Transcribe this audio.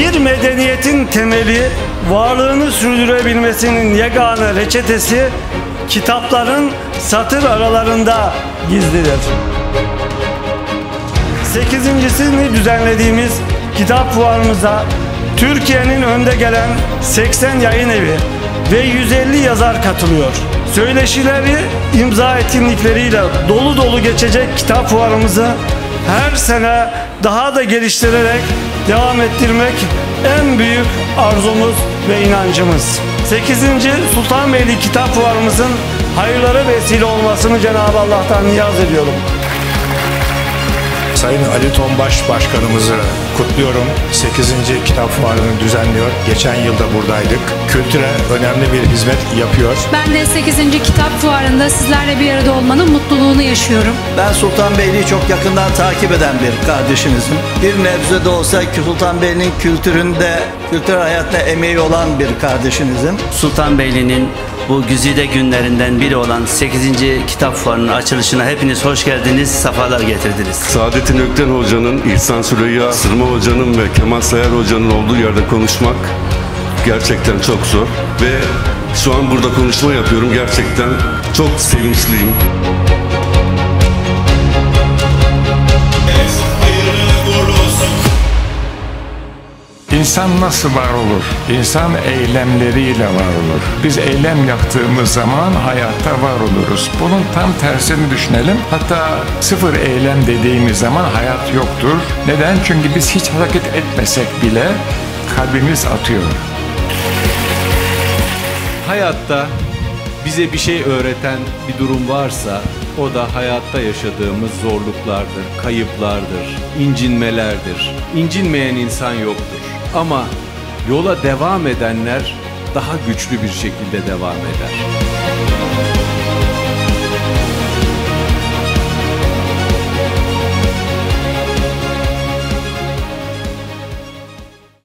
Bir medeniyetin temeli, varlığını sürdürebilmesinin yegane reçetesi kitapların satır aralarında gizlidir. Sekizincisini düzenlediğimiz kitap fuarımıza Türkiye'nin önde gelen 80 yayın evi ve 150 yazar katılıyor. Söyleşileri, imza etkinlikleriyle dolu dolu geçecek kitap fuarımızı her sene daha da geliştirerek devam ettirmek en büyük arzumuz ve inancımız. 8. Sultanbeyli Kitap Fuarımızın hayırlara vesile olmasını Cenab-ı Allah'tan niyaz ediyorum. Sayın Ali Tombaş Başkanımızı kutluyorum. 8. Kitap Fuarı'nı düzenliyor. Geçen yılda buradaydık. Kültüre önemli bir hizmet yapıyor. Ben de 8. Kitap Fuarı'nda sizlerle bir arada olmanın mutluluğunu yaşıyorum. Ben Sultanbeyli'yi çok yakından takip eden bir kardeşinizim. Bir nebze de olsa Sultanbeyli'nin kültüründe, kültür hayatına emeği olan bir kardeşinizim. Sultanbeyli'nin bu güzide günlerinden biri olan 8. Kitap Fuarı'nın açılışına hepiniz hoş geldiniz, sefalar getirdiniz. Saadettin Ökten Hoca'nın, İhsan Süreyya, Sırma Hoca'nın ve Kemal Sayar Hoca'nın olduğu yerde konuşmak gerçekten çok zor. Ve şu an burada konuşma yapıyorum. Gerçekten çok sevinçliyim. İnsan nasıl var olur? İnsan eylemleriyle var olur. Biz eylem yaptığımız zaman hayatta var oluruz. Bunun tam tersini düşünelim. Hatta sıfır eylem dediğimiz zaman hayat yoktur. Neden? Çünkü biz hiç hareket etmesek bile kalbimiz atıyor. Hayatta bize bir şey öğreten bir durum varsa o da hayatta yaşadığımız zorluklardır, kayıplardır, incinmelerdir. İncinmeyen insan yoktur. Ama yola devam edenler daha güçlü bir şekilde devam eder.